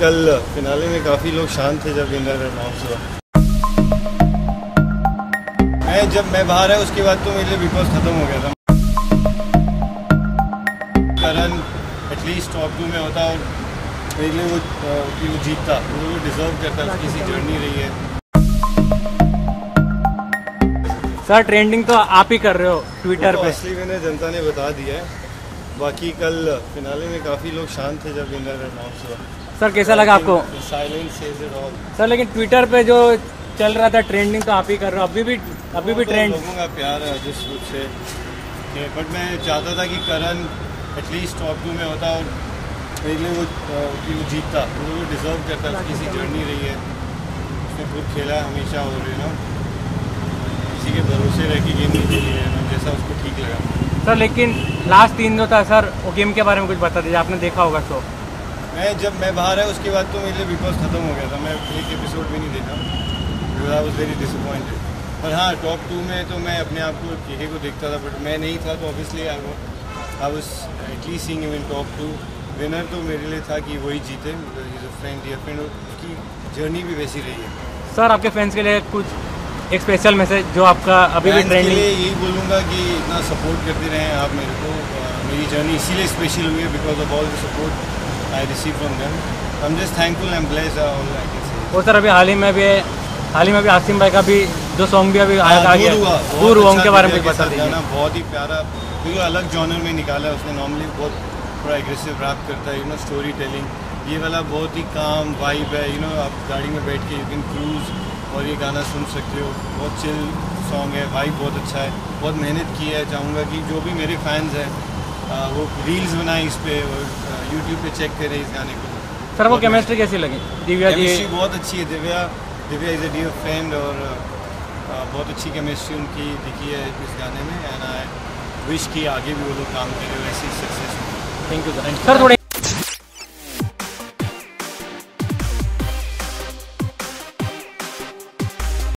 कल फिनाले में काफ़ी लोग शांत थे जब विनर अनाउंस हुआ। मैं जब मैं बाहर है उसके बाद तो मेरे लिए बिग बॉस ख़त्म हो गया था। करण एटलीस्ट टॉप टू में होता और मेरे लिए वो कि वो जीतता। वो डिजर्व करता उसकी सी जर्नी रही है। सर ट्रेंडिंग तो आप ही कर रहे हो ट्विटर तो पे। असली विनर जनता ने बता दिया है। बाकी कल फिनाले में काफ़ी लोग शांत थे जब विनर अनाउंस हुआ। सर कैसा लगा आपको? Silence says it all sir लेकिन ट्विटर पे जो चल रहा था ट्रेंडिंग तो आप ही कर रहे हो। अभी भी अभी भी वो तो ट्रेंड लोगों का प्यार है जिस रूप से। बट मैं चाहता था कि करण एटलीस्ट टॉप टू में होता और लिए वो कि वो जीतता। वो डिजर्व करता उसकी सी जर्नी रही है। उसने खुद खेला है हमेशा और यू नो किसी के भरोसे रह के गेम नहीं खेली है ना जैसा उसको ठीक लगा। सर लेकिन लास्ट तीन जो था सर वो गेम के बारे में कुछ बता दीजिए। आपने देखा होगा तो। मैं जब मैं बाहर है उसके बाद तो मेरे लिए बिग बॉस ख़त्म हो गया था। मैं एक एपिसोड भी नहीं देखा। Because I was very disappointed पर हाँ टॉप टू में तो मैं अपने आप को केहे को देखता था बट मैं नहीं था तो ऑब्वियसली आई वो I was at least him in top two winner तो मेरे लिए था कि वही जीते is a friend dear friend उसकी जर्नी भी वैसी रही है। सर आपके फैंस के लिए कुछ एक स्पेशल मैसेज जो आपका अभी भी के लिए यही बोलूँगा कि इतना सपोर्ट करते रहें आप मेरे को। मेरी जर्नी इसीलिए स्पेशल हुई है because of all the support I receive from them I am just thankful and bless all I can say और सर अभी हाल ही में भी हाल ही में भी आसिम भाई का भी जो सॉन्ग भी अभी आया हाँ, आ गया दूर हुआ अच्छा उनके बारे में कुछ बता दीजिए गाना बहुत ही प्यारा बिल्कुल अलग जॉनर में निकाला है उसने नॉर्मली बहुत थोड़ा एग्रेसिव रैप करता है यू नो स्टोरी टेलिंग ये वाला बहुत ही काम वाइब है यू नो आप गाड़ी में बैठ के यू कैन क्रूज और ये गाना सुन सकते हो। बहुत चिल सॉन्ग है वाइब बहुत अच्छा है बहुत मेहनत की है चाहूँगा कि जो भी मेरे फैंस हैं वो रील्स बनाए इस पे और यूट्यूब पे चेक करें इस गाने को। सर वो केमिस्ट्री कैसी लगी? दिव्या जी बहुत अच्छी है Divya. Divya is a dear friend और बहुत अच्छी केमिस्ट्री उनकी दिखी है इस गाने में। एंड आई विश की आगे भी वो लोग काम करें वैसी success thank you sir sir थोड़े